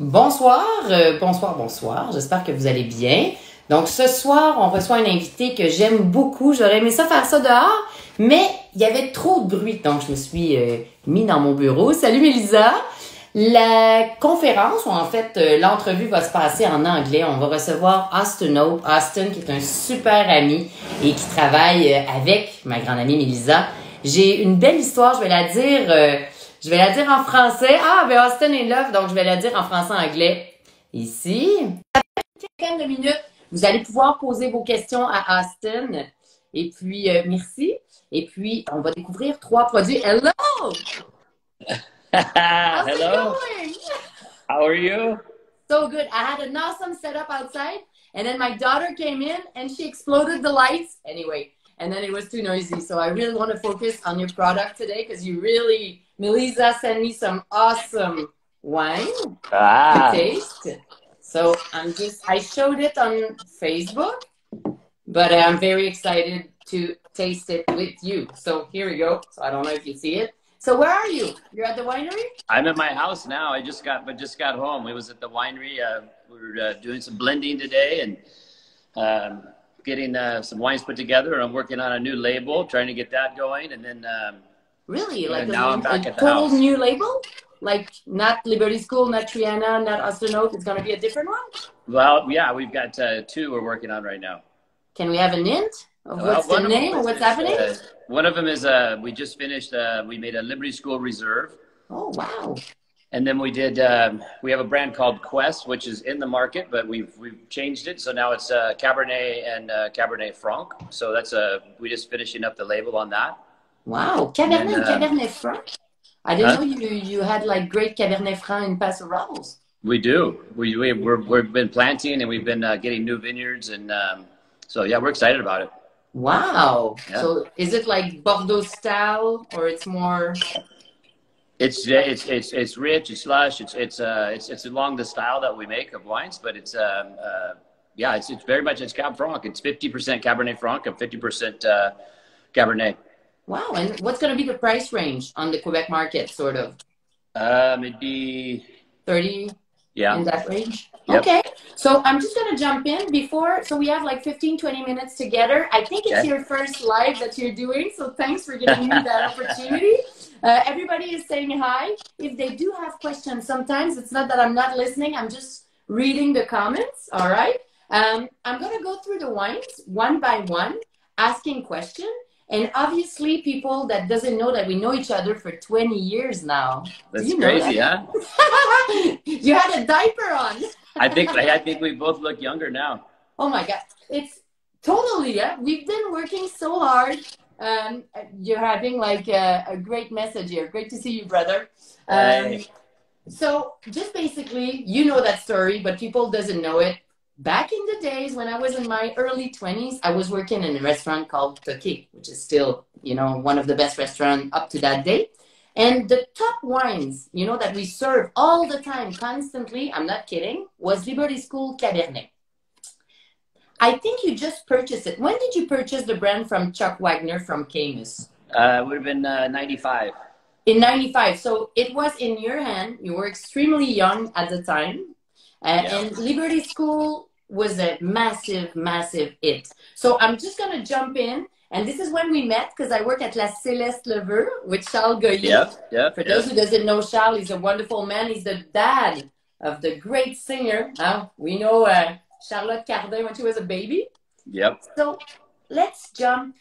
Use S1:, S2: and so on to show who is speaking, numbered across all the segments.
S1: Bonsoir, euh, bonsoir, bonsoir. J'espère que vous allez bien. Donc ce soir, on reçoit un invité que j'aime beaucoup. J'aurais aimé ça faire ça dehors, mais il y avait trop de bruit, donc je me suis euh, mis dans mon bureau. Salut Melissa. La conférence, ou en fait euh, l'entrevue va se passer en anglais. On va recevoir Austin Hope. Austin, qui est un super ami et qui travaille euh, avec ma grande amie Melissa. J'ai une belle histoire, je vais la dire, je vais la dire en français. Ah, ben Austin est là, donc je vais la dire en français-anglais. Ici. Après de minutes, vous allez pouvoir poser vos questions à Austin. Et puis, merci. Et puis, on va découvrir trois produits. Hello! How's
S2: Hello.
S1: it going?
S2: How are you?
S1: So good. I had an awesome setup outside, and then my daughter came in and she exploded the lights. Anyway, and then it was too noisy. So I really want to focus on your product today because you really, Melissa sent me some awesome wine
S2: Ah,
S1: to taste. So I'm just, I showed it on Facebook, but I'm very excited to taste it with you. So here we go. So I don't know if you see it. So where are you? You're at the winery?
S2: I'm at my house now. I just got, but just got home. We was at the winery. Uh, we were uh, doing some blending today and um, getting uh, some wines put together. I'm working on a new label, trying to get that going, and then um,
S1: Really?
S2: Yeah,
S1: Like a,
S2: now I'm back
S1: a total new label? Like not Liberty School, not Treana, not Oak. It's going to be a different one?
S2: well, yeah, we've got uh, two we're working on right now.
S1: Can we have a hint of
S2: Well,
S1: what's the name or what's happening?
S2: uh, one of them is uh, we just finished. Uh, we made a Liberty School Reserve.
S1: oh, wow.
S2: And then we did. Um, we have a brand called Quest, which is in the market, but we've we've changed it. So now it's uh, Cabernet and uh, Cabernet Franc. So that's a. We just finishing up the label on that.
S1: Wow. Cabernet
S2: And,
S1: and
S2: uh,
S1: Cabernet Franc? I didn't
S2: Huh?
S1: know you, you had like great Cabernet Franc in Paso Robles.
S2: We do. We we we're, we've been planting and we've been uh, getting new vineyards, and um, so yeah, we're excited about it.
S1: Wow.
S2: Yeah.
S1: So is it like Bordeaux style or it's more
S2: It's it's it's it's rich. It's lush. It's it's uh it's it's along the style that we make of wines, but it's um uh yeah, it's it's very much it's Cab Franc. It's fifty percent Cabernet Franc and fifty percent uh, Cabernet.
S1: Wow? And what's going to be the price range on the Quebec market, sort of?
S2: Um, it'd be
S1: 30
S2: yeah.
S1: in that range.
S2: Yep.
S1: Okay. So I'm just going to jump in before. So we have like 15, 20 minutes together. I think it's
S2: Okay.
S1: your first live that you're doing. So thanks for giving me that opportunity. Uh, everybody is saying hi. If they do have questions, sometimes it's not that I'm not listening. I'm just reading the comments. All right. Um, I'm going to go through the wines one by one, asking questions. And obviously, people that doesn't know that we know each other for 20 years now.
S2: That's crazy, huh?
S1: you had a diaper on.
S2: I think I think we both look younger now.
S1: Oh my God. It's totally, yeah. We've been working so hard. Um, you're having like a, a great message here. Great to see you, brother. Um,
S2: Hey.
S1: so just basically, you know that story, but people doesn't know it. Back in the days when I was in my early 20s, I was working in a restaurant called Toqué, which is still, you know, one of the best restaurants up to that day. And the top wines, you know, that we serve all the time, constantly, I'm not kidding, was Liberty School Cabernet. I think you just purchased it. When did you purchase the brand from Chuck Wagner from Caymus?
S2: Uh, would have been uh, 95.
S1: In 95. So it was in your hand. You were extremely young at the time. Uh,
S2: Yeah.
S1: And Liberty School was a massive, massive hit. So I'm just going to jump in. And this is when we met because I work at La Céleste Leveux with Charles Goyer.
S2: Yeah, yeah.
S1: For
S2: yeah.
S1: those who doesn't know Charles, he's a wonderful man. He's the dad of the great singer. We know uh, Charlotte Cardin when she was a baby.
S2: Yep.
S1: So let's jump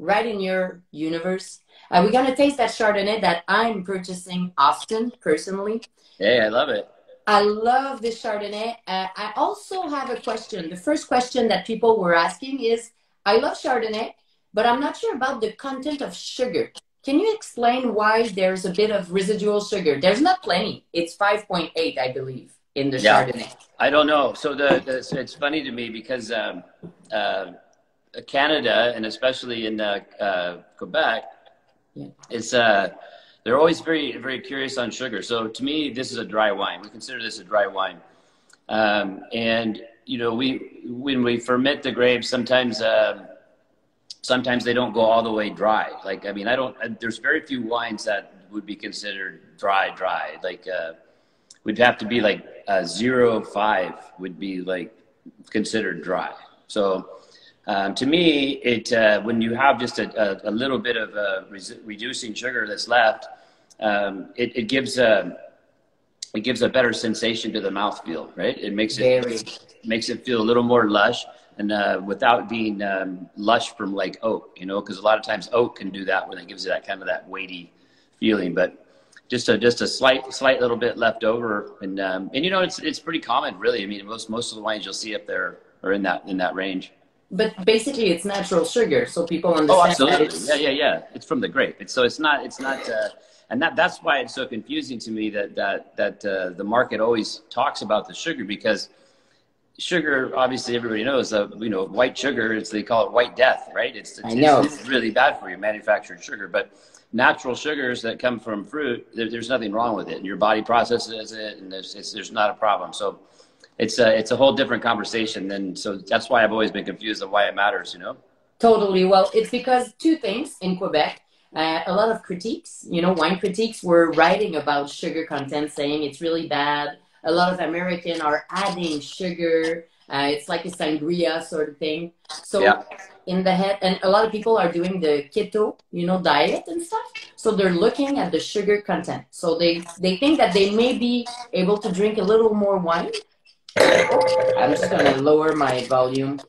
S1: right in your universe. Uh, we're gonna taste that Chardonnay that I'm purchasing often personally.
S2: Hey, I love it.
S1: I love this Chardonnay. Uh, I also have a question. The first question that people were asking is I love Chardonnay, but I'm not sure about the content of sugar. Can you explain why there's a bit of residual sugar? There's not plenty. It's 5.8, I believe, in the
S2: Yeah.
S1: Chardonnay.
S2: I don't know. So the, the so it's funny to me because um, uh, Canada and especially in uh, uh, Quebec,
S1: Yeah.
S2: it's uh, they're always very very curious on sugar. So to me, this is a dry wine. We consider this a dry wine, um, and you know we when we ferment the grapes, sometimes. Um, sometimes they don't go all the way dry. Like, I mean, I don't, there's very few wines that would be considered dry, dry. Like, uh, would have to be like uh, zero five would be like considered dry. So um, to me, it uh, when you have just a, a, a little bit of uh, reducing sugar that's left, um, it, it, gives a it gives a better sensation to the mouth feel, right? It makes it Very. makes it feel a little more lush and uh, without being um, lush from like oak, you know, because a lot of times oak can do that when it gives you that kind of that weighty feeling, but just a just a slight slight little bit left over, and um, and you know it's it's pretty common, really. I mean, most most of the wines you'll see up there are in that in that range.
S1: But basically, it's natural sugar, so people understand.
S2: Oh, absolutely. yeah, yeah, yeah. It's from the grape. It's so it's not it's not. Uh, and that that's why it's so confusing to me that that that uh, the market always talks about the sugar because sugar obviously everybody knows uh, you know white sugar it's they call it white death right it's, it's,
S1: I know.
S2: it's really bad for you manufactured sugar but natural sugars that come from fruit there, there's nothing wrong with it and your body processes it and there's there's not a problem so it's a it's a whole different conversation then so that's why i've always been confused of why it matters you know
S1: totally well it's because two things in quebec uh, a lot of critiques you know wine critiques were writing about sugar content saying it's really bad a lot of American are adding sugar. Uh, it's like a sangria sort of thing. So yeah. in the head, and a lot of people are doing the keto, you know, diet and stuff. So they're looking at the sugar content. So they they think that they may be able to drink a little more wine. I'm just gonna lower my volume.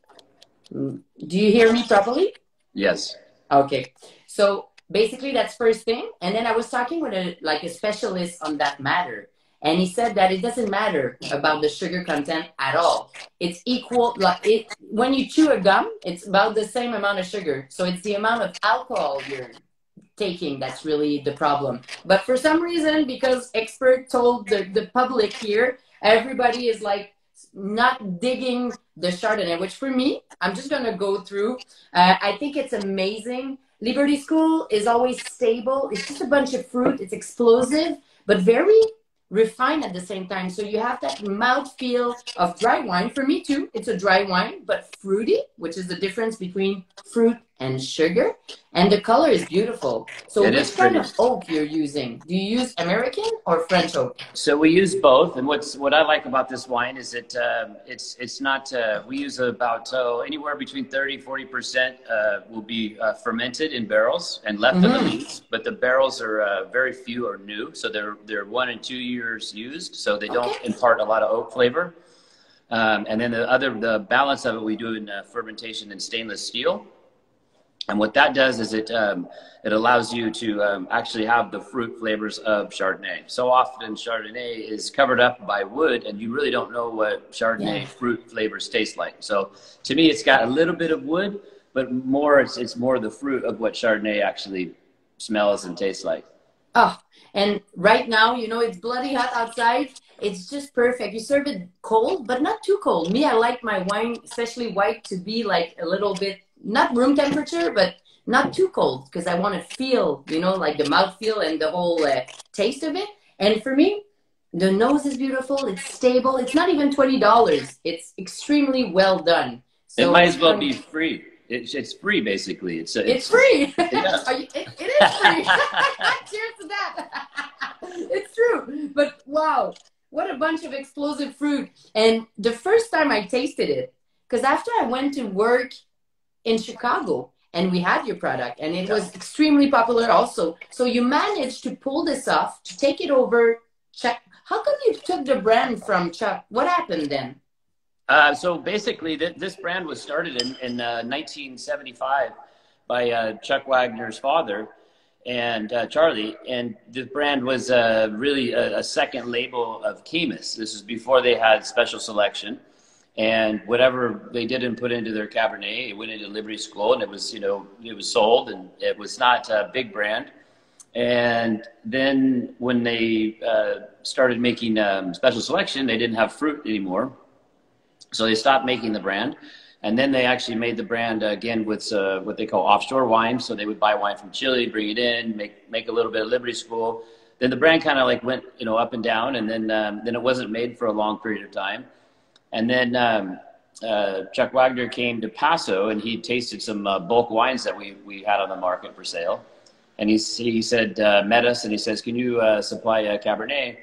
S1: Do you hear me properly?
S2: Yes.
S1: Okay. So basically that's first thing. And then I was talking with a like a specialist on that matter and he said that it doesn't matter about the sugar content at all. It's equal, like it, when you chew a gum, it's about the same amount of sugar. So it's the amount of alcohol you're taking that's really the problem. But for some reason, because expert told the, the public here, everybody is like not digging the Chardonnay, which for me, I'm just going to go through. Uh, I think it's amazing. Liberty School is always stable. It's just a bunch of fruit. It's explosive, but very refined at the same time. So you have that mouth feel of dry wine. For me too, it's a dry wine, but fruity, which is the difference between fruit and sugar. And the color is beautiful. So it which kind of oak you're using? Do you use American or French oak?
S2: So we use both. And what's what I like about this wine is that um, it's it's not uh, we use about uh, anywhere between 30 40 percent uh, will be uh, fermented in barrels and left mm-hmm. in the mm-hmm. lees. But the barrels are uh, very few or new, so they're they're one and two years used, so they don't okay. impart a lot of oak flavor. Um, and then the other the balance of it we do in uh, fermentation in stainless steel. And what that does is it um, it allows you to um, actually have the fruit flavors of Chardonnay. So often Chardonnay is covered up by wood, and you really don't know what Chardonnay yeah. fruit flavors taste like. So to me, it's got a little bit of wood, but more it's it's more the fruit of what Chardonnay actually smells and tastes like.
S1: Oh, and right now, you know, it's bloody hot outside. It's just perfect. You serve it cold, but not too cold. Me, I like my wine, especially white, to be like a little bit not room temperature, but not too cold because I want to feel, you know, like the mouth feel and the whole uh, taste of it. And for me, the nose is beautiful. It's stable. It's not even twenty dollars. It's extremely well done.
S2: So it might as well be free. It's, it's free basically. It's
S1: a, it's, it's, free. Yeah. you, it, it is free. Cheers to that. it's true. But wow, what a bunch of explosive fruit! And the first time I tasted it, because after I went to work in Chicago and we had your product and it was extremely popular also. So you managed to pull this off, to take it over. Check. How come you took the brand from Chuck? What happened then?
S2: Uh, so basically, th- this brand was started in, in uh, 1975 by uh, Chuck Wagner's father and uh, Charlie. And the brand was uh, really a, a, second label of Caymus. This is before they had special selection and whatever they didn't put into their Cabernet, it went into Liberty School, and it was you know it was sold, and it was not a big brand. And then when they uh, started making um, special selection, they didn't have fruit anymore, so they stopped making the brand. And then they actually made the brand again with uh, what they call offshore wine. So they would buy wine from Chile, bring it in, make make a little bit of Liberty School. Then the brand kind of like went you know up and down, and then um, then it wasn't made for a long period of time. And then um, uh, Chuck Wagner came to Paso and he tasted some uh, bulk wines that we, we had on the market for sale. And he, he said, uh, met us and he says, can you uh, supply a Cabernet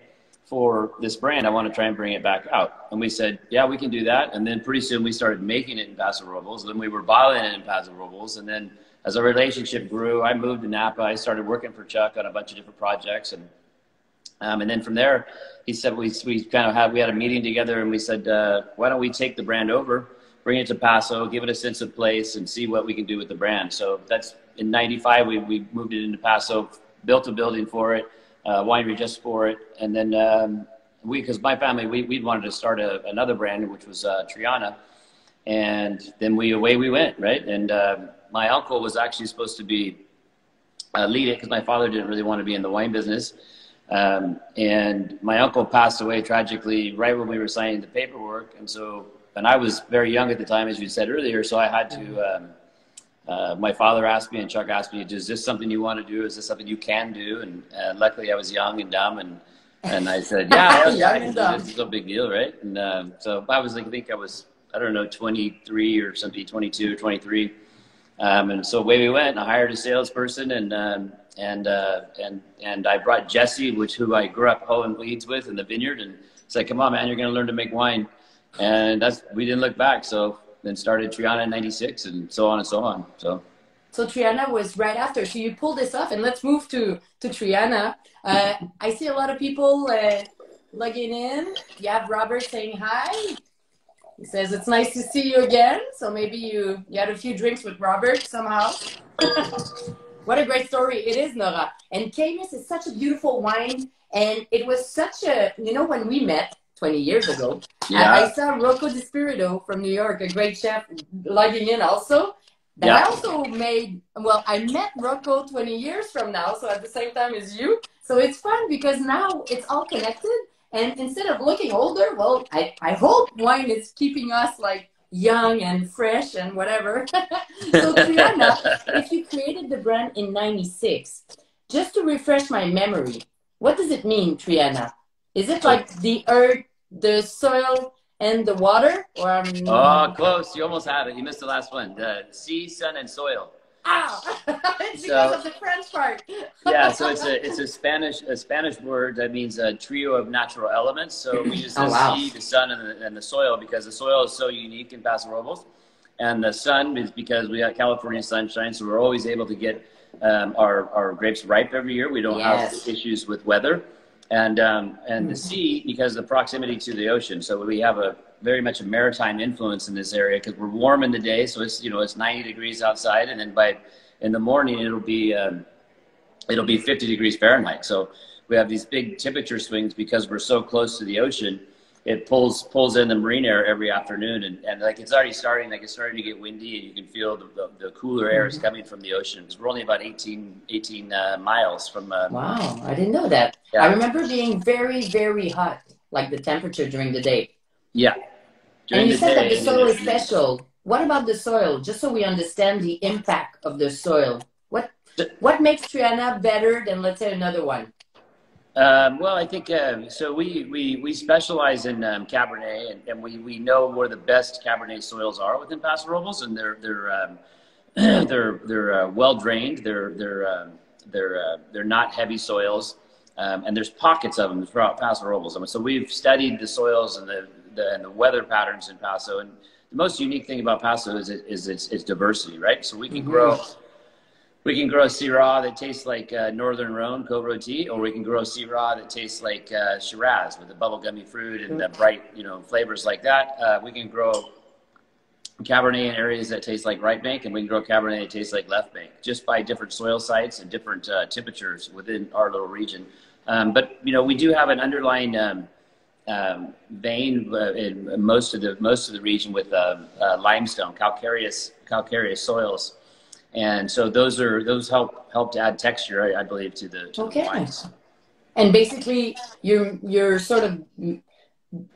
S2: for this brand. I want to try and bring it back out. And we said, yeah, we can do that. And then pretty soon we started making it in Paso Robles. Then we were bottling it in Paso Robles. And then as our relationship grew, I moved to Napa. I started working for Chuck on a bunch of different projects. And, um, and then from there, he said, we, we kind of had, we had a meeting together and we said, uh, why don't we take the brand over, bring it to Paso, give it a sense of place and see what we can do with the brand. So that's in 95, we, we moved it into Paso, built a building for it uh, winery just for it. And then um, we, because my family, we, we wanted to start a, another brand, which was uh, Treana. And then we away we went, right? And uh, my uncle was actually supposed to be uh, lead it because my father didn't really want to be in the wine business. Um, and my uncle passed away tragically right when we were signing the paperwork. And so, and I was very young at the time, as you said earlier, so I had to um, uh, my father asked me and Chuck asked me, "Is this something you want to do? Is this something you can do?" And uh, luckily, I was young and dumb, and and I said, "Yeah, yeah, I do this. It's no big deal, right?" And um, so I was like, I think I was, I don't know, 23 or something, 22 or 23. Um, and so away we went. And I hired a salesperson, and um, and uh, and and I brought Jesse, which who I grew up hoeing weeds with in the vineyard, and said, "Come on, man, you're going to learn to make wine." And that's we didn't look back. So then started Treana in 96 and so on and so on. So.
S1: So Treana was right after. So you pulled this off and let's move to, to Treana. Uh, I see a lot of people uh, logging in. You have Robert saying hi. He says, it's nice to see you again. So maybe you, you had a few drinks with Robert somehow. what a great story it is, Nora. And Caymus is such a beautiful wine. And it was such a, you know, when we met, 20 years ago. Yeah. I, I saw Rocco DiSpirito from New York, a great chef, logging in also. That yeah. I also made, well, I met Rocco 20 years from now, so at the same time as you. So it's fun because now it's all connected. And instead of looking older, well, I, I hope wine is keeping us like young and fresh and whatever. so Treana, if you created the brand in 96, just to refresh my memory, what does it mean, Treana? Is it like the earth the soil and the water? Or
S2: oh, close. You almost had it. You missed the last one. The sea, sun, and soil.
S1: Ow! it's so, because of the French part.
S2: yeah, so it's a it's a Spanish a Spanish word that means a trio of natural elements. So we use the oh, wow. sea, the sun, and the, and the soil because the soil is so unique in Paso Robles, and the sun is because we have California sunshine, so we're always able to get um, our our grapes ripe every year. We don't yes. have issues with weather and um, and the hmm. sea because of the proximity to the ocean. So we have a very much a maritime influence in this area because we're warm in the day, so it's you know it's 90 degrees outside, and then by in the morning it'll be um, it'll be 50 degrees Fahrenheit. So we have these big temperature swings because we're so close to the ocean it pulls pulls in the marine air every afternoon and, and like it's already starting like it's starting to get windy and you can feel the, the, the cooler air is mm-hmm. coming from the ocean because we're only about 18 18 uh, miles from uh,
S1: wow i didn't know that yeah. i remember being very very hot like the temperature during the day
S2: yeah
S1: during and you said that the soil is special what about the soil just so we understand the impact of the soil what what makes treana better than let's say another one
S2: um, well, I think uh, so. We, we, we specialize in um, Cabernet, and, and, we, we know where the best Cabernet soils are within Paso Robles, and they're they're um, they're they're uh, well drained. They're they're um, they're uh, they're not heavy soils, um, and there's pockets of them throughout Paso Robles. I mean, so we've studied the soils and the, the and the weather patterns in Paso, and the most unique thing about Paso is it, is its, its diversity, right? So we can mm-hmm. grow we can grow Syrah that tastes like uh, Northern Rhone Côte Rôtie, or we can grow Syrah that tastes like uh, Shiraz with the bubblegummy fruit and the bright, you know, flavors like that. Uh, we can grow Cabernet in areas that taste like right bank, and we can grow Cabernet that tastes like left bank, just by different soil sites and different uh, temperatures within our little region. Um, but you know, we do have an underlying um, um, vein uh, in most of the most of the region with uh, limestone, calcareous calcareous soils and so those are those help help to add texture, I, I believe, to the to okay. The wines.
S1: And basically, you're you're sort of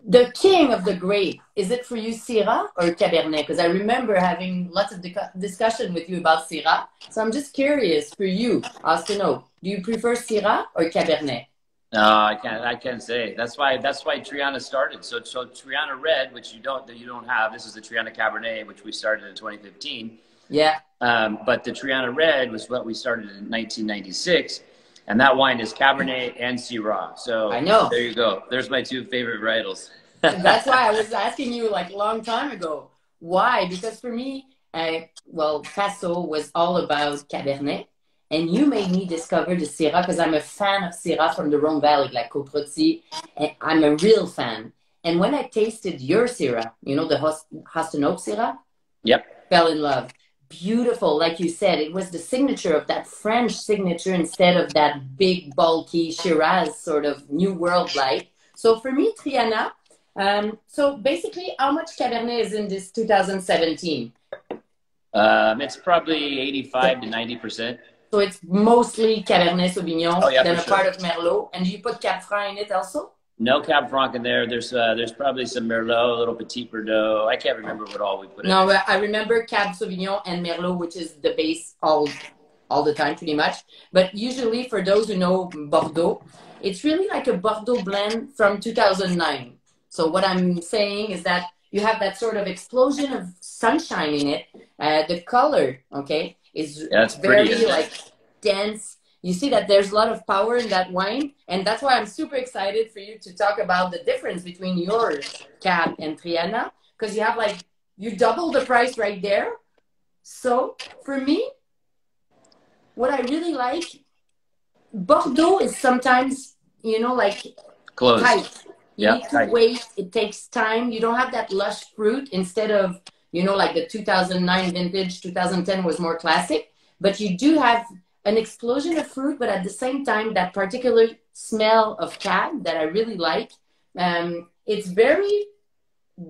S1: the king of the grape. Is it for you Syrah or Cabernet? Because I remember having lots of discussion with you about Syrah. So I'm just curious for you, Austin O. Do you prefer Syrah or Cabernet?
S2: No, I can't. I can't say. That's why. That's why Treana started. So, so Treana Red, which you don't that you don't have. This is the Treana Cabernet, which we started in 2015.
S1: Yeah.
S2: Um, but the Treana Red was what we started in 1996. And that wine is Cabernet and Syrah. So
S1: I know.
S2: There you go. There's my two favorite varietals.
S1: That's why I was asking you like a long time ago. Why? Because for me, uh, well, Paso was all about Cabernet. And you made me discover the Syrah because I'm a fan of Syrah from the Rhone Valley, like And I'm a real fan. And when I tasted your Syrah, you know, the Austin Hope Syrah?
S2: Yep.
S1: Fell in love. Beautiful. Like you said, it was the signature of that French signature instead of that big, bulky Shiraz sort of New World light. So for me, Treana, um, so basically, how much Cabernet is in this 2017?
S2: Um, it's probably 85 to 90%.
S1: So it's mostly Cabernet Sauvignon,
S2: oh, yeah,
S1: then a
S2: sure.
S1: part of Merlot. And do you put Cab Franc in it also?
S2: No Cab Franc in there. There's uh, there's probably some Merlot, a little Petit Verdot. I can't remember what all we put
S1: no,
S2: in.
S1: No, I remember Cab Sauvignon and Merlot, which is the base all all the time, pretty much. But usually, for those who know Bordeaux, it's really like a Bordeaux blend from 2009. So what I'm saying is that you have that sort of explosion of sunshine in it. Uh, the color, okay, is
S2: yeah,
S1: very
S2: pretty,
S1: like dense. You see that there's a lot of power in that wine, and that's why I'm super excited for you to talk about the difference between your Cab and Treana, because you have like you double the price right there. So for me, what I really like, Bordeaux is sometimes you know like
S2: Closed.
S1: tight. You
S2: Yeah,
S1: need to
S2: tight.
S1: wait. It takes time. You don't have that lush fruit instead of, you know, like the 2009 vintage, 2010 was more classic. But you do have an explosion of fruit, but at the same time, that particular smell of cab that I really like. Um, it's very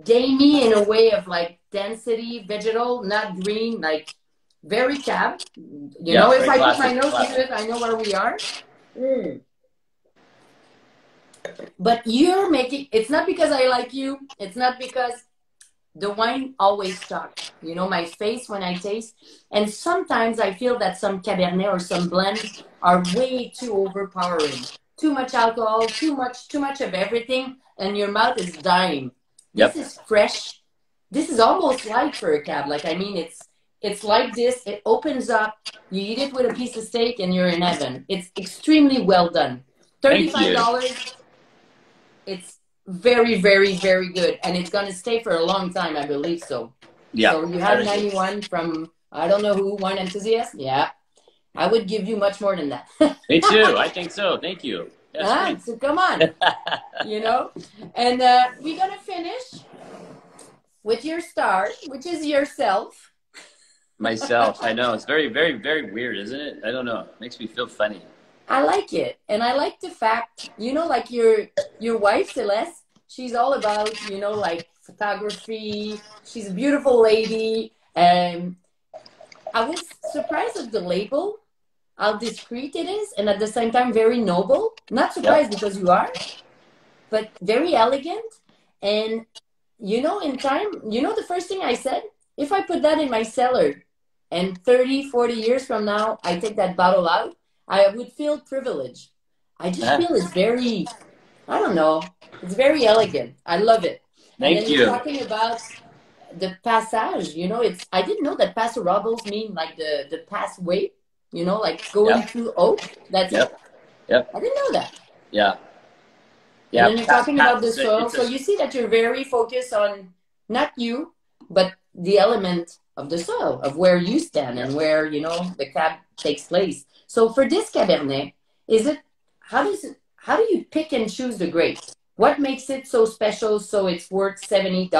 S1: gamey in a way of like density, vegetal, not green, like very cab. You
S2: Yeah,
S1: know, if I put my nose
S2: classic.
S1: to it, I know where we are. Mm. But you're making it's not because I like you, it's not because the wine always talks. You know, my face when I taste. And sometimes I feel that some Cabernet or some blends are way too overpowering. Too much alcohol, too much, too much of everything, and your mouth is dying.
S2: Yep.
S1: This is fresh. This is almost light for a cab. Like I mean, it's it's like this. It opens up. You eat it with a piece of steak, and you're in heaven. It's extremely well done. Thirty-five dollars. It's very, very, very good, and it's gonna stay for a long time. I believe so.
S2: Yeah.
S1: So you had
S2: Very good.
S1: 91 from I don't know who, wine enthusiast. Yeah, I would give you much more than that.
S2: Me too. I think so. Thank you.
S1: Ah, so come on, you know. And uh, we're gonna finish with your star, which is yourself.
S2: Myself. I know. It's very, very, very weird, isn't it? I don't know. It makes me feel funny.
S1: I like it, and I like the fact, you know, like your your wife Celeste. She's all about, you know, like photography. She's a beautiful lady. Um, I was surprised at the label, how discreet it is, and at the same time very noble. Not surprised because you are, but very elegant. And you know, in time, you know, the first thing I said, if I put that in my cellar, and 30, 40 years from now, I take that bottle out, I would feel privileged. I just
S2: Yeah.
S1: feel it's very, I don't know, it's very elegant. I love it.
S2: Thank
S1: and then
S2: you.
S1: You're talking about the passage. You know, it's I didn't know that paso robles mean like the the pathway. You know, like going through oak. That's
S2: Yep.
S1: it.
S2: Yep.
S1: I didn't know that.
S2: Yeah. Yeah.
S1: and you're talking about the soil. So you see that you're very focused on not you, but the element of the soil, of where you stand and where, you know, the cab takes place. So for this Cabernet, is it how does it how do you pick and choose the grapes? What makes it so special so it's worth $70?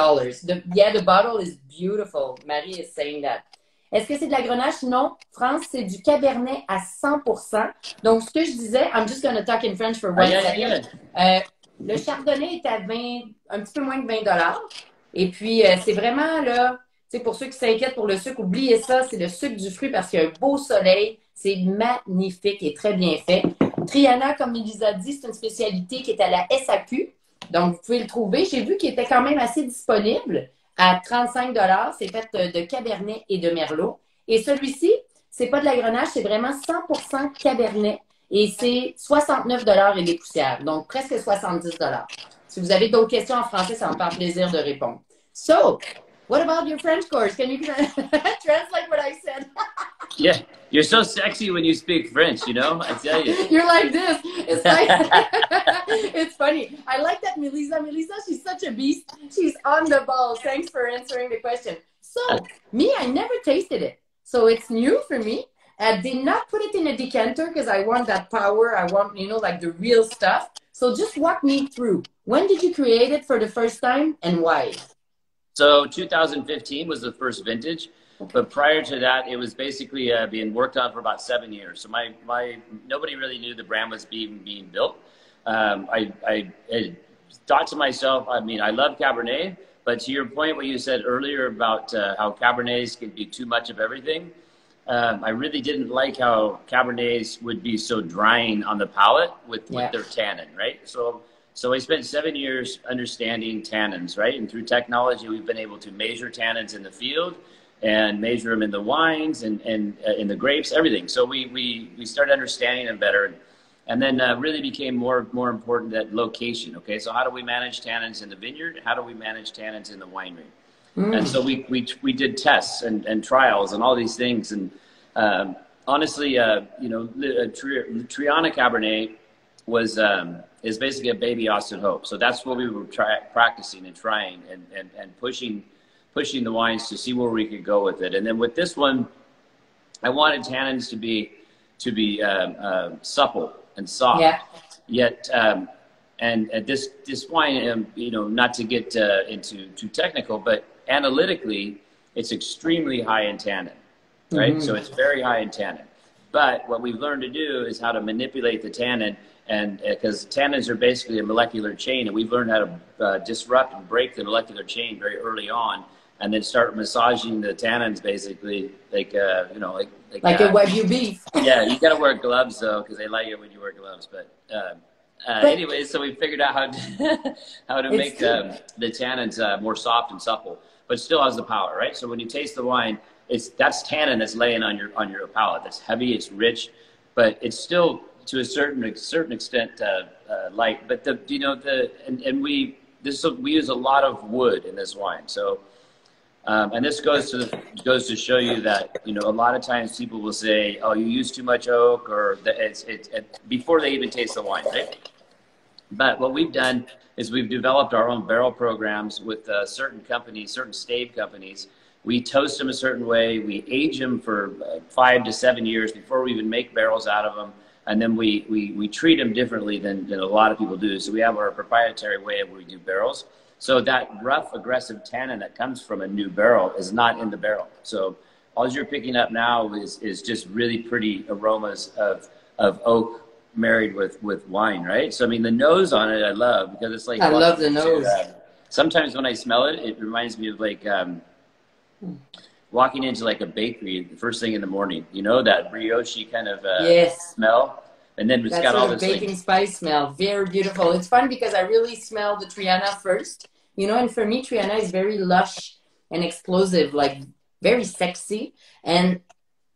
S1: The, yeah, the bottle is beautiful. Marie is saying that. Est-ce que c'est de la grenache? Non. France, c'est du Cabernet à 100%. Donc, ce que je disais, I'm just going to talk in French for
S2: Ah,
S1: one second. Euh, le chardonnay est à 20, un petit peu moins de 20 dollars. Et puis, euh, c'est vraiment là, tu sais, pour ceux qui s'inquiètent pour le sucre, oubliez ça, c'est le sucre du fruit parce qu'il y a un beau soleil. C'est magnifique et très bien fait. Triana, comme Elisa dit, c'est une spécialité qui est à la SAQ. Donc, vous pouvez le trouver. J'ai vu qu'il était quand même assez disponible à 35 dollars. C'est fait euh, de Cabernet et de Merlot. Et celui-ci, c'est pas de la grenache, c'est vraiment 100% Cabernet. Et c'est 69 dollars et des poussières. Donc, presque 70 dollars. Si vous avez d'autres questions en français, ça me faire plaisir de répondre. So, what about your French course? Can you translate what I said?
S2: Yeah. You're so sexy when you speak French, you know? I tell you.
S1: You're like this. It's like, it's funny. I like that Melissa. Melissa, she's such a beast. She's on the ball. Thanks for answering the question. So, me, I never tasted it. So, it's new for me. I did not put it in a decanter because I want that power. I want, you know, like the real stuff. So, just walk me through. When did you create it for the first time and why?
S2: So, 2015 was the first vintage. But prior to that, it was basically uh, being worked on for about seven years. So my, my nobody really knew the brand was being being built. Um, I, I, I, thought to myself, I mean, I love Cabernet, but to your point, what you said earlier about uh, how Cabernets can be too much of everything, um, I really didn't like how Cabernets would be so drying on the palate with, yeah. with their tannin, right? So so I spent seven years understanding tannins, right? And through technology, we've been able to measure tannins in the field and measure them in the wines and, and uh, in the grapes, everything. So we, we, we started understanding them better. And then uh, really became more, more important that location. Okay, so how do we manage tannins in the vineyard? How do we manage tannins in the winery? Mm. And so we, we, we did tests and, and trials and all these things. And um, honestly, uh, you know, uh, Treana Cabernet was um, is basically a baby Austin Hope. So that's what we were try, practicing and trying and, and, and pushing pushing the wines to see where we could go with it. And then with this one, I wanted tannins to be to be um, uh, supple and soft.
S1: Yeah.
S2: Yet, um, and, and this this wine, um, you know, not to get uh, into too technical, but analytically, it's extremely high in tannin, right? Mm-hmm. So it's very high in tannin. But what we've learned to do is how to manipulate the tannin and because uh, tannins are basically a molecular chain, and we've learned how to uh, disrupt and break the molecular chain very early on and then start massaging the tannins basically like uh, you know like
S1: like, like uh, a wagyu beef.
S2: yeah, you got to wear gloves though because they like it when you wear gloves. But, uh, uh, but anyway, so we figured out how to how to make um, the tannins uh, more soft and supple, but still has the power, right? So when you taste the wine, it's that's tannin that's laying on your on your palate. That's heavy, it's rich, but it's still to a certain certain extent uh, uh, light. But the you know the and, and we this we use a lot of wood in this wine, so um, and this goes to the, goes to show you that you know a lot of times people will say, "Oh, you use too much oak," or it's, it, it, before they even taste the wine, right? But what we've done is we've developed our own barrel programs with uh, certain companies, certain stave companies. We toast them a certain way. We age them for uh, five to seven years before we even make barrels out of them. And then we, we, we treat them differently than, than a lot of people do. So we have our proprietary way of we do barrels. So that rough, aggressive tannin that comes from a new barrel is not in the barrel. So all you're picking up now is, is just really pretty aromas of, of oak married with, with wine, right? So, I mean, the nose on it I love because it's like...
S1: I love the nose.
S2: uh, sometimes when I smell it, it reminds me of like um, walking into like a bakery the first thing in the morning. You know, that brioche kind of uh,
S1: yes.
S2: smell? And then it's
S1: That's
S2: got all
S1: this
S2: baking
S1: like, spice smell. Very beautiful. It's fun because I really smell the Treana first you know, and for me, Treana is very lush and explosive, like very sexy. And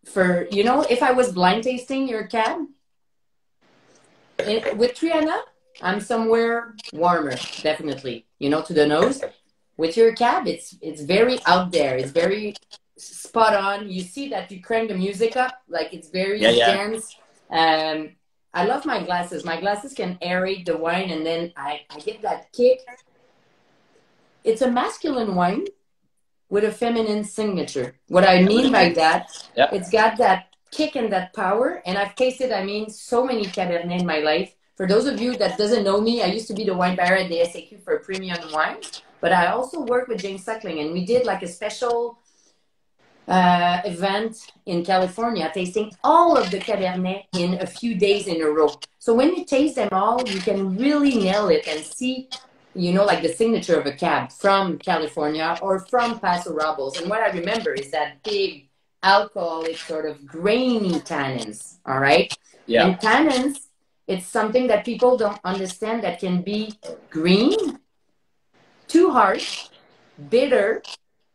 S1: for, you know, if I was blind tasting your cab, with Treana, I'm somewhere warmer, definitely, you know, to the nose. With your cab, it's it's very out there. It's very spot on. You see that you crank the music up, like it's very yeah, dense. Yeah. Um, I love my glasses. My glasses can aerate the wine, and then I, I get that kick it's a masculine wine with a feminine signature. What I mean by that,
S2: yep.
S1: it's got that kick and that power. And I've tasted, I mean, so many Cabernet in my life. For those of you that doesn't know me, I used to be the wine buyer at the SAQ for premium wine, but I also work with James Suckling, and we did like a special uh, event in California, tasting all of the Cabernet in a few days in a row. So when you taste them all, you can really nail it and see you know, like the signature of a cab from California or from Paso Robles. And what I remember is that big alcoholic sort of grainy tannins. All right.
S2: Yeah.
S1: And tannins, it's something that people don't understand that can be green, too harsh, bitter,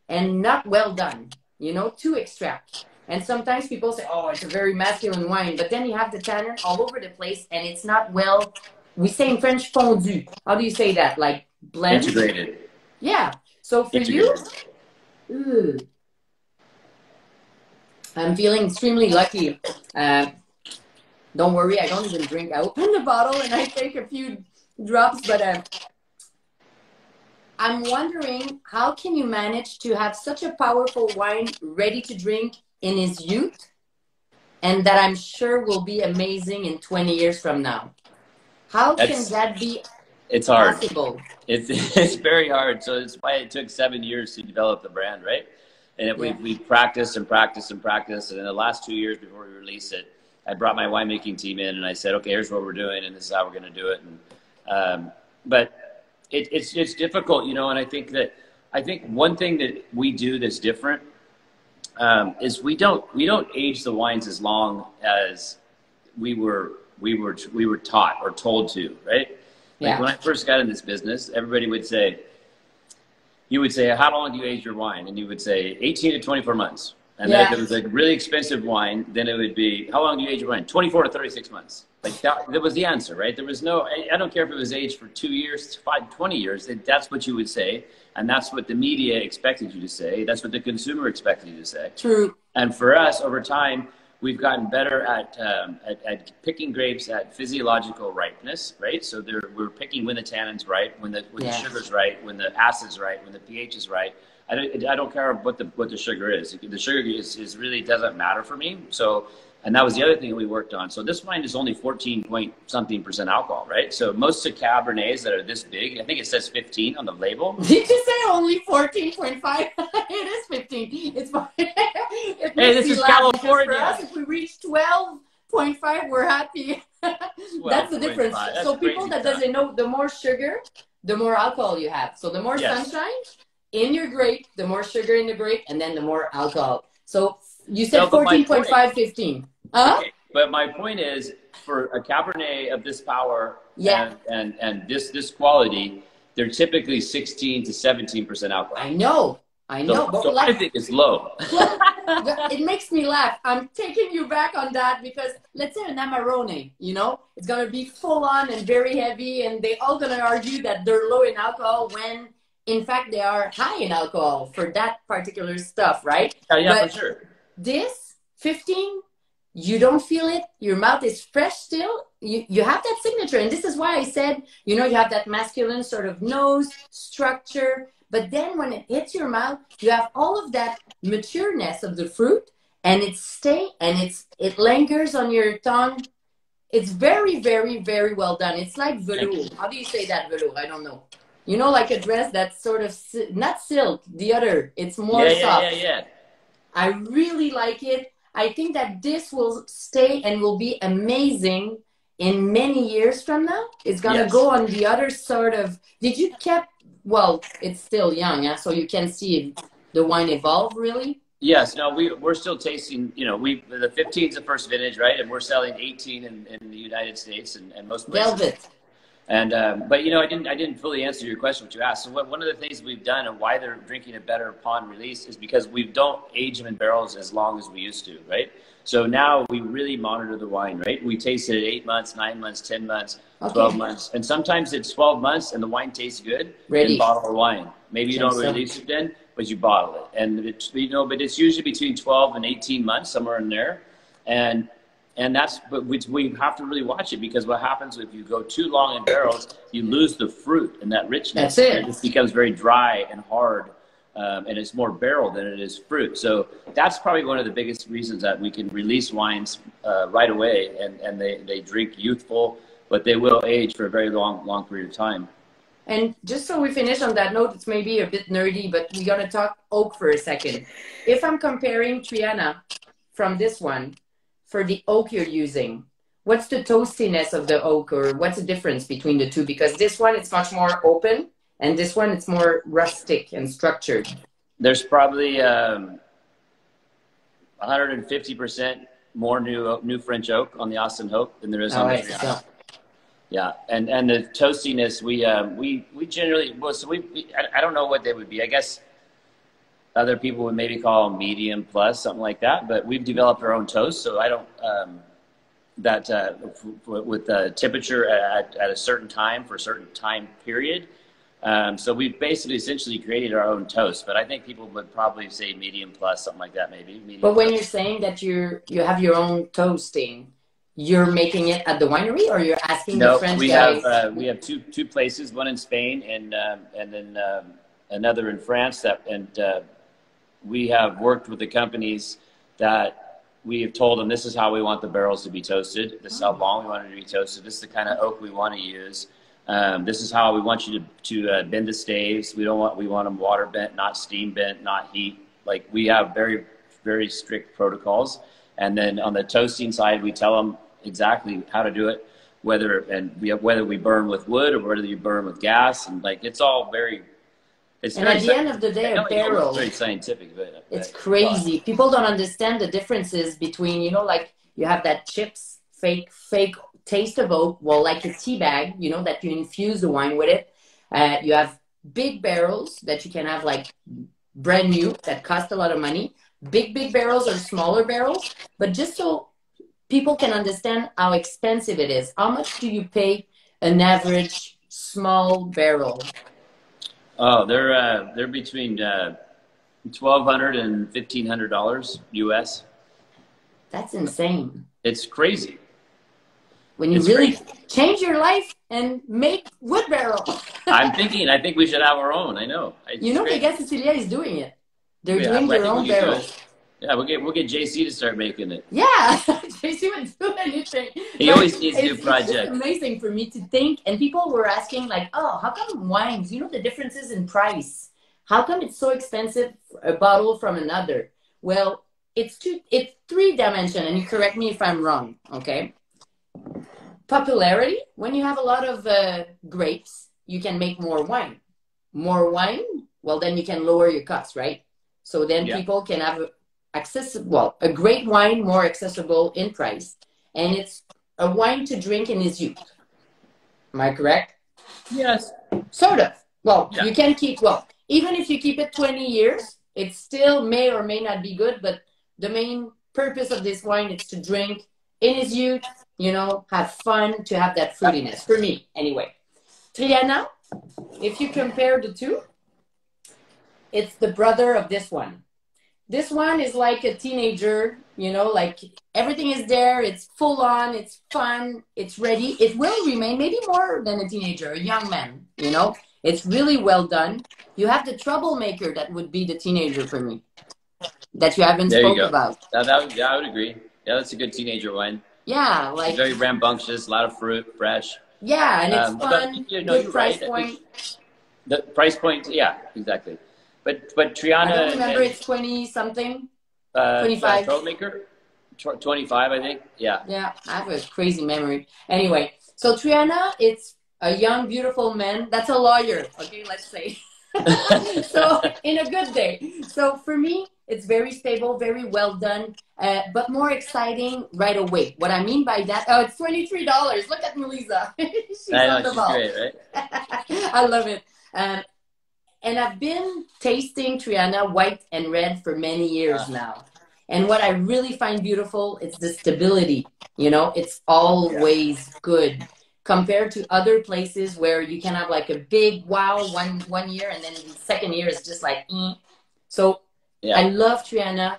S1: and not well done. You know, to extract. And sometimes people say, oh, it's a very masculine wine. But then you have the tannin all over the place and it's not well we say in French fondu. How do you say that? Like blend?
S2: Integrated.
S1: Yeah. So for Integrated. you, ooh, I'm feeling extremely lucky. Uh, don't worry, I don't even drink. I open the bottle and I take a few drops, but uh, I'm wondering how can you manage to have such a powerful wine ready to drink in his youth and that I'm sure will be amazing in 20 years from now? How That's, can that be
S2: it's hard. possible? It's, it's very hard. So it's why it took seven years to develop the brand, right? And yeah. we, we practiced and practiced and practiced. And in the last two years before we released it, I brought my winemaking team in and I said, okay, here's what we're doing and this is how we're going to do it. And, um, but it, it's, it's difficult, you know, and I think that, I think one thing that we do that's different um, is we don't, we don't age the wines as long as we were, we were, we were taught or told to, right? Like yeah. when I first got in this business, everybody would say, you would say, how long do you age your wine? And you would say 18 to 24 months. And yeah. then if it was a really expensive wine, then it would be, how long do you age your wine? 24 to 36 months. Like that, that was the answer, right? There was no, I, I don't care if it was aged for two years, five, 20 years. That's what you would say. And that's what the media expected you to say. That's what the consumer expected you to say.
S1: True.
S2: And for us, over time, we've gotten better at, um, at, at, picking grapes at physiological ripeness, right? So we're picking when the tannin's right, when the, when yes. the sugar's right, when the acid's right, when the pH is right. I don't, I don't care what the, what the sugar is. The sugar is, is really doesn't matter for me. So and that was the other thing we worked on. So this wine is only 14 point something percent alcohol, right? So most of Cabernets that are this big, I think it says 15 on the label.
S1: Did you say only 14.5? it is 15. It's fine.
S2: it hey, this is California. For us,
S1: if we reach 12.5, we're happy. That's the difference. That's so people that doesn't know, the more sugar, the more alcohol you have. So the more yes. sunshine in your grape, the more sugar in the grape, and then the more alcohol. So you said no, 14.5, 15. Huh? Okay,
S2: but my point is, for a Cabernet of this power yeah. and, and, and this, this quality, they're typically 16 to 17% alcohol.
S1: I know. I know.
S2: So, so like, I think it's low.
S1: it makes me laugh. I'm taking you back on that because let's say an Amarone, you know, it's going to be full on and very heavy, and they all going to argue that they're low in alcohol when in fact they are high in alcohol for that particular stuff, right?
S2: Yeah, yeah, but for sure.
S1: This 15 you don't feel it. Your mouth is fresh still. You, you have that signature. And this is why i said you know you have that masculine sort of nose structure. But then when it hits your mouth you have all of that matureness of the fruit and it stay and it's it lingers on your tongue. It's very very very well done. It's like velour how do you say that velour i don't know you know like a dress that's sort of not silk the other it's more
S2: yeah,
S1: soft
S2: yeah yeah yeah
S1: i really like it I think that this will stay and will be amazing in many years from now. It's gonna yes. go on the other sort of. Did you kept? Well, it's still young, yeah. So you can see the wine evolve, really.
S2: Yes. No, we we're still tasting. You know, we the 15 is the first vintage, right? And we're selling 18 in, in the United States and, and most places.
S1: Velvet.
S2: And um, but you know, I didn't I didn't fully answer your question what you asked. So what, one of the things we've done and why they're drinking it better upon release is because we don't age them in barrels as long as we used to, right? So now we really monitor the wine, right? We taste it at eight months, nine months, ten months, okay. twelve months, and sometimes it's twelve months and the wine tastes good. Ready. bottle the wine. Maybe you don't so. release it then, but you bottle it, and it's you know, but it's usually between twelve and eighteen months, somewhere in there, and and that's but we, we have to really watch it because what happens if you go too long in barrels you lose the fruit and that richness
S1: that's it.
S2: it just becomes very dry and hard um, and it's more barrel than it is fruit so that's probably one of the biggest reasons that we can release wines uh, right away and, and they, they drink youthful but they will age for a very long long period of time
S1: and just so we finish on that note, it's maybe a bit nerdy, but we're gonna talk oak for a second. If I'm comparing Treana from this one for the oak you're using, what's the toastiness of the oak or what's the difference between the two? Because this one, it's much more open and this one, it's more rustic and structured.
S2: There's probably um, 150% more new new French oak on the Austin Hope than there is on the so. Yeah, and and the toastiness we um, we we generally well so we, we I, I don't know what they would be. I guess other people would maybe call medium plus, something like that. But we've developed our own toast, so I don't um, that uh, with the temperature at, at a certain time for a certain time period. Um, so we've basically essentially created our own toast, but I think people would probably say medium plus, something like that, maybe. Medium
S1: But when
S2: plus.
S1: you're saying that you're you have your own toasting, you're making it at the winery, or you're asking the
S2: no,
S1: French
S2: we
S1: guys?
S2: have uh, we have two two places, one in Spain and um, and then um, another in France. That and uh, we have worked with the companies that we have told them this is how we want the barrels to be toasted. This is how long we want it to be toasted. This is the kind of oak we want to use. Um, this is how we want you to to uh, bend the staves. We don't want we want them water bent, not steam bent, not heat. Like we have very very strict protocols. And then on the toasting side, we tell them exactly how to do it, whether and we whether we burn with wood or whether you burn with gas, and like it's all very. It's
S1: and at the end of the day,
S2: I
S1: a
S2: know it's
S1: barrel.
S2: very scientific, but
S1: It's
S2: but-
S1: crazy. People don't understand the differences between, you know, like you have that chips fake fake taste of oak, well, like a tea bag, you know, that you infuse the wine with it. Uh, you have big barrels that you can have like brand new that cost a lot of money. Big big barrels or smaller barrels, but just so people can understand how expensive it is. How much do you pay an average small barrel?
S2: Oh, they're uh, they're between uh, twelve hundred and fifteen hundred dollars US.
S1: That's insane.
S2: It's crazy.
S1: When you
S2: It's
S1: really
S2: crazy.
S1: change your life and make wood barrel.
S2: I'm thinking. I think we should have our own. I know. It's
S1: You know,
S2: great.
S1: Vega Sicilia is doing it. They're
S2: Yeah,
S1: doing
S2: I
S1: their own barrels.
S2: Yeah, we'll get we'll get JC to start making it.
S1: Yeah, JC would do anything.
S2: He always needs new projects.
S1: amazing for me to think. And people were asking, like, oh, how come wines? You know the differences in price. How come it's so expensive a bottle from another? Well, it's two. It's three dimension. And you correct me if I'm wrong. Okay. Popularity. When you have a lot of uh, grapes, you can make more wine. More wine. Well, then you can lower your costs, right? So then
S2: Yeah.
S1: people can have accessible, well, a great wine more accessible in price, and it's a wine to drink in his youth. Am I correct?
S2: Yes.
S1: Sort of. Well,
S2: Yeah.
S1: you can keep well, even if you keep it 20 years, it still may or may not be good, but the main purpose of this wine is to drink in his youth, you know, have fun, to have that fruitiness. For me, anyway. Treana, if you compare the two, it's the brother of this one. This one is like a teenager, you know, like everything is there, it's full on, it's fun, it's ready. It will remain maybe more than a teenager, a young man, you know. It's really well done. You have the troublemaker that would be the teenager for me, that you haven't
S2: There you
S1: spoke
S2: go.
S1: about.
S2: That, that yeah, I would agree. Yeah, that's a good teenager wine.
S1: Yeah,
S2: It's
S1: like
S2: very rambunctious, a lot of fruit, fresh.
S1: yeah, and it's
S2: Um, but,
S1: fun,
S2: you know,
S1: good price
S2: right.
S1: point.
S2: The price point, yeah, exactly. But but Treana
S1: I don't remember
S2: and,
S1: it's twenty something.
S2: uh,
S1: 25.
S2: Troublemaker, tw- 25, I think. Yeah.
S1: Yeah, I have a crazy memory. Anyway, so Treana, it's a young, beautiful man. That's a lawyer, okay, let's say. so, in a good day. So, for me, it's very stable, very well done, uh, but more exciting right away. What I mean by that, oh, it's $23. Look at Melissa. she's
S2: I know,
S1: on the
S2: she's
S1: ball.
S2: great, right?
S1: I love it. Um, and I've been tasting Treana white and red for many years now. And what I really find beautiful is the stability. You know, it's always good compared to other places where you can have like a big wow one one year and then the second year is just like mm. so
S2: Yeah.
S1: I love Treana.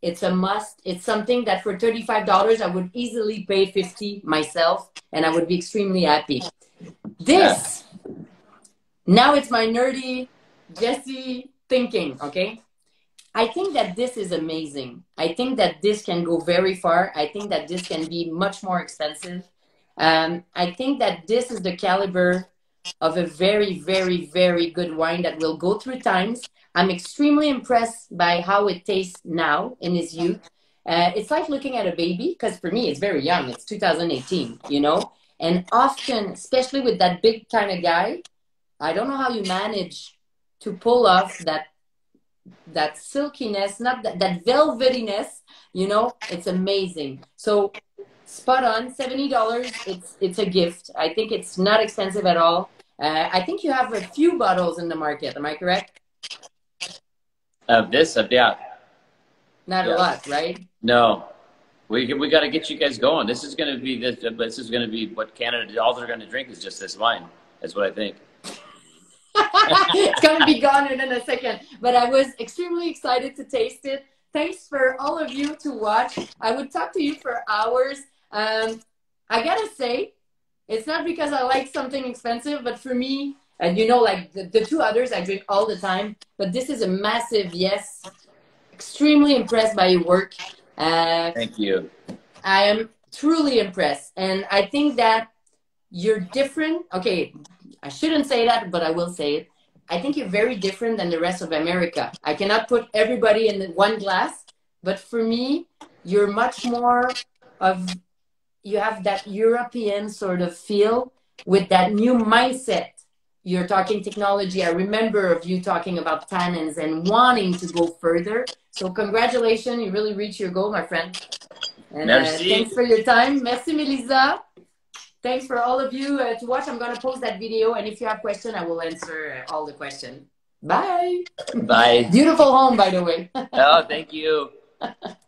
S1: It's a must. It's something that for $35 I would easily pay 50 myself and I would be extremely happy. This now it's my nerdy Jesse thinking, okay? I think that this is amazing. I think that this can go very far. I think that this can be much more expensive. Um, I think that this is the caliber of a very, very, very good wine that will go through times. I'm extremely impressed by how it tastes now in his youth. Uh, it's like looking at a baby because for me it's very young. It's 2018, you know. And often, especially with that big kind of guy, I don't know how you manage to pull off that that silkiness, not that, that velvetiness, you know, it's amazing. So spot on, seventy dollars. It's it's a gift. I think it's not expensive at all. Uh, I think you have a few bottles in the market. Am I correct?
S2: Of this, of yeah.
S1: Not
S2: Yeah.
S1: a lot, right?
S2: No, we we got to get you guys going. This is going to be this. This is going to be what Canada. All they're going to drink is just this wine. That's what I think.
S1: it's going to be gone in a second. But I was extremely excited to taste it. Thanks for all of you to watch. I would talk to you for hours. Um, I gotta say, it's not because I like something expensive, but for me, and you know, like the, the two others I drink all the time, but this is a massive yes. Extremely impressed by your work.
S2: Uh, Thank you.
S1: I am truly impressed. And I think that you're different. Okay, I shouldn't say that, but I will say it. I think you're very different than the rest of America. I cannot put everybody in one glass, but for me, you're much more of, you have that European sort of feel with that new mindset. You're talking technology. I remember of you talking about tannins and wanting to go further. So congratulations, you really reached your goal, my friend. And uh, thanks for your time. Merci, Melissa. Thanks for all of you uh, to watch. I'm going to post that video. And if you have questions, I will answer all the questions. Bye.
S2: Bye.
S1: Beautiful home, by the way.
S2: oh, thank you.